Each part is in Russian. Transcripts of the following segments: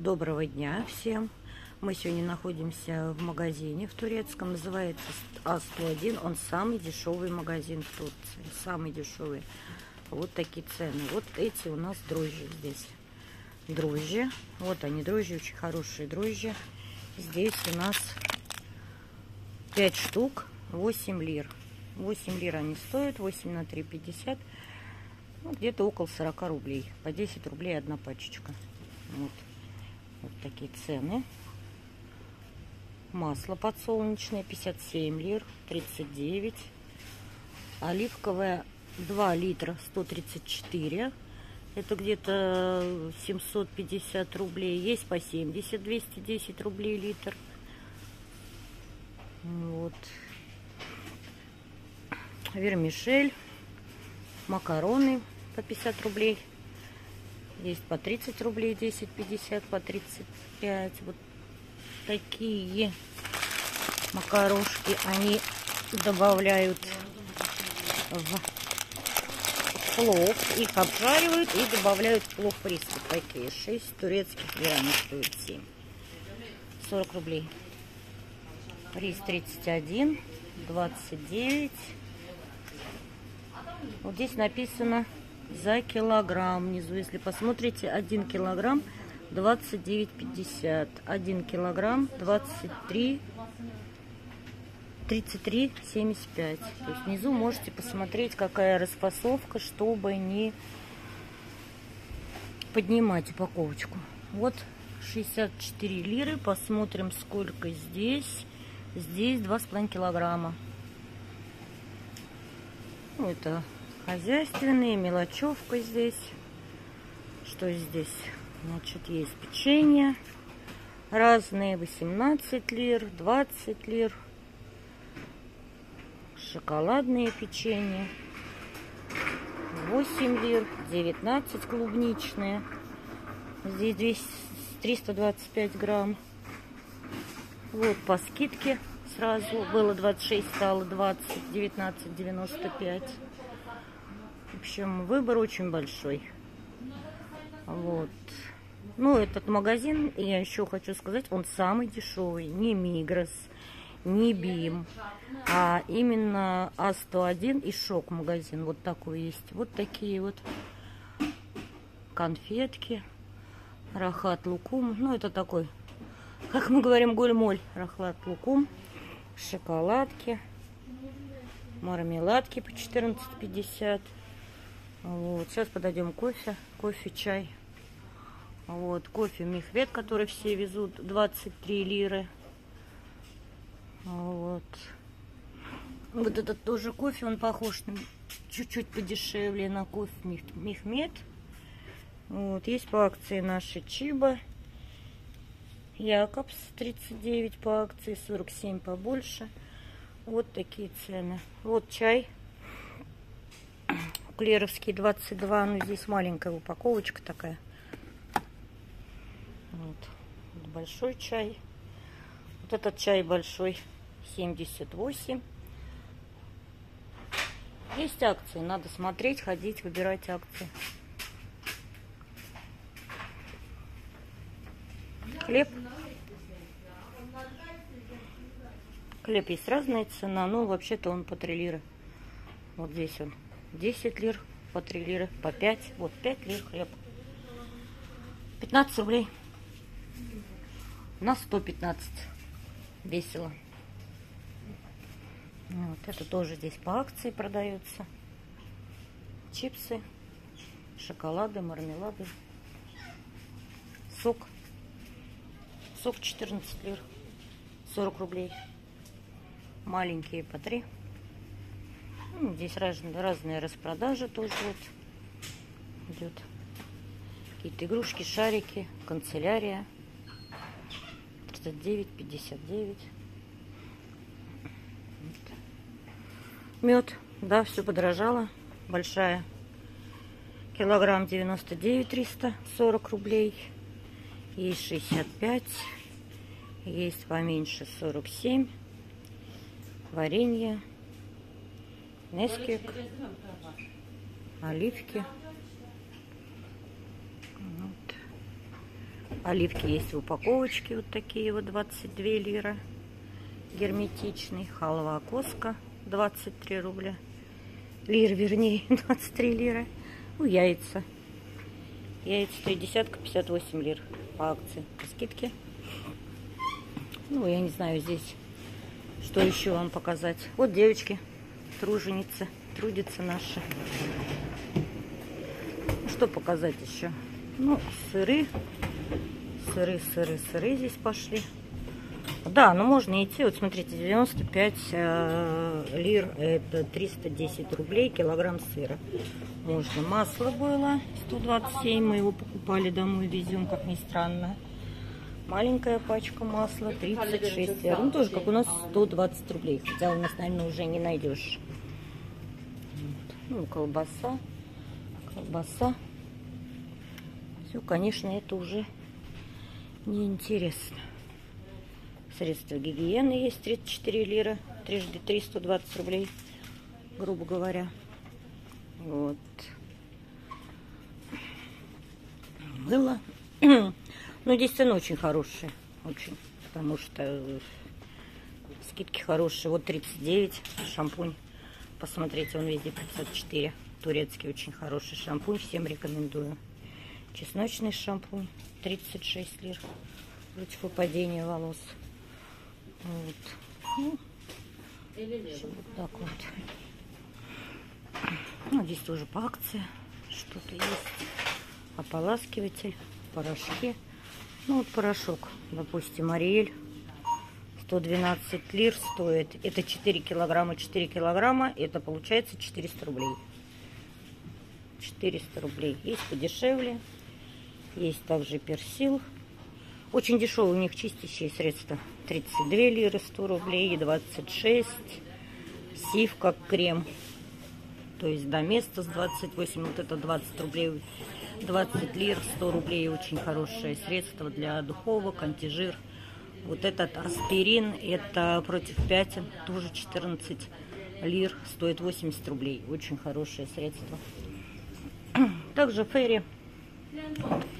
Доброго дня всем! Мы сегодня находимся в магазине в турецком, называется А101. Он самый дешевый магазин в Турции, самый дешевый. Вот такие цены. Вот эти у нас дрожжи здесь. Дрожжи, вот они, дрожжи, очень хорошие дрожжи. Здесь у нас 5 штук, 8 лир. 8 лир они стоят, 8 на 3, 50. Ну, где-то около 40 рублей. По 10 рублей одна пачечка. Вот. Вот такие цены. Масло подсолнечное 57 лир, 39. Оливковое 2 литра 134. Это где-то 750 рублей. Есть по 70, 210 рублей литр. Вот. Вермишель. Макароны по 50 рублей. Есть по 30 рублей, 10, 50, по 35. Вот такие макарошки они добавляют в плов. Их обжаривают и добавляют в плов риски. Такие 6 турецких они стоят 7. 40 рублей. Рис 31, 29. Вот здесь написано за килограмм внизу. Если посмотрите, 1 килограмм 29,50. 1 килограмм 23 33,75. То есть внизу можете посмотреть, какая распасовка, чтобы не поднимать упаковочку. Вот 64 лиры. Посмотрим, сколько здесь. Здесь 2,5 килограмма. Ну, это хозяйственные, мелочевка здесь. Что здесь? Значит, есть печенье разные, 18 лир, 20 лир. Шоколадные печенья, 8 лир, 19 клубничные. Здесь 200, 325 грамм. Вот по скидке сразу было 26, стало 20, 19,95. Общем, выбор очень большой. Вот. Ну, этот магазин, я еще хочу сказать, он самый дешевый. Не Мигрос, не Бим, а именно А101 и Шок магазин. Вот такой есть. Вот такие вот конфетки. Рахат Лукум. Ну, это такой, как мы говорим, гульмоль. Рахат Лукум. Шоколадки. Мармеладки по 14,50. Вот. Сейчас подойдем кофе. Кофе, чай. Вот. Кофе Мехвет, который все везут. 23 лиры. Вот. Вот этот тоже кофе, он похож чуть-чуть подешевле на кофе Мехмед. Вот. Есть по акции наши Чиба. Якобс 39 по акции, 47 побольше. Вот такие цены. Вот чай Клеровский 22. Ну, здесь маленькая упаковочка такая. Вот. большой чай. Вот этот чай большой 78. Есть акции. Надо смотреть, ходить, выбирать акции. Хлеб. Хлеб есть разная цена, но вообще-то он по 3 лиры. Вот здесь он 10 лир, по 3 лиры, по 5. Вот 5 лир хлеб. 15 рублей. На 115. Весело. Вот, это тоже здесь по акции продается. Чипсы, шоколады, мармелады. Сок. Сок 14 лир. 40 рублей. Маленькие по 3. Ну, здесь разные, разные распродажи тоже вот идет. Какие-то игрушки, шарики, канцелярия. 39, 59. Вот. Мед, да, все подорожало. Большая. Килограмм 99, 340 рублей. Есть 65. Есть поменьше 47. Варенье Нескик, оливки. Вот. Оливки есть в упаковочке, вот такие вот 22 лира. Герметичный. Халва коска 23 рубля. Лир, вернее, 23 лира. Ну, яйца. Яйца 3 десятка, 58 лир по акции. По скидке. Ну, я не знаю здесь, что еще вам показать. Вот девочки, труженицы, трудятся наши. Что показать еще? Ну, сыры. Сыры, сыры, сыры здесь пошли. Да, ну можно идти. Вот смотрите, 95 э, лир, это 310 рублей килограмм сыра. Можно. Масло было 127, мы его покупали домой, везем, как ни странно. Маленькая пачка масла 36 лир. Ну, тоже как у нас 120 рублей. Хотя у нас, наверное, уже не найдешь. Ну, колбаса. Колбаса. Все, конечно, это уже неинтересно. Средства гигиены есть 34 лира. Трижды 320 рублей, грубо говоря. Вот. Мыло. Ну, здесь цены очень хорошие. Очень. Потому что скидки хорошие. Вот 39 шампунь. Посмотрите, он везде 54. Турецкий очень хороший шампунь. Всем рекомендую. Чесночный шампунь 36 лир против выпадения волос. Вот. Ну, вот так вот. Ну, здесь тоже по акции что-то есть. Ополаскиватель, порошки. Ну, вот порошок, допустим, Ариэль. 112 лир стоит. Это 4 килограмма, 4 килограмма. Это получается 400 рублей. 400 рублей. Есть подешевле. Есть также персил. Очень дешевые у них чистящие средства. 32 лиры, 100 рублей, 26. Сив как крем. То есть до места с 28, вот это 20 рублей, 20 лир, 100 рублей. Очень хорошее средство для духовок, антижир. Вот этот аспирин, это против пятен, тоже 14 лир, стоит 80 рублей. Очень хорошее средство. Также ферри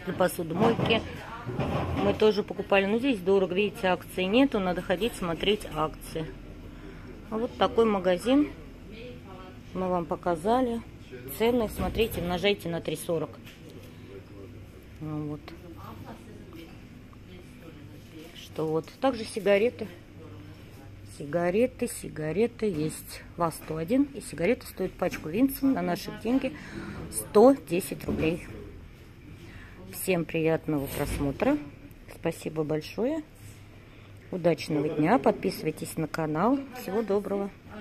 для посудомойки мы тоже покупали. Но здесь дорого, видите, акций нету. Надо ходить смотреть акции. А вот такой магазин мы вам показали. Цены, смотрите, умножайте на 3,40. Ну вот. Что вот. Также сигареты. Сигареты, сигареты есть ЛА-101. И сигареты стоят пачку Винсен на наши деньги 110 рублей. Всем приятного просмотра. Спасибо большое. Удачного дня. Подписывайтесь на канал. Всего доброго.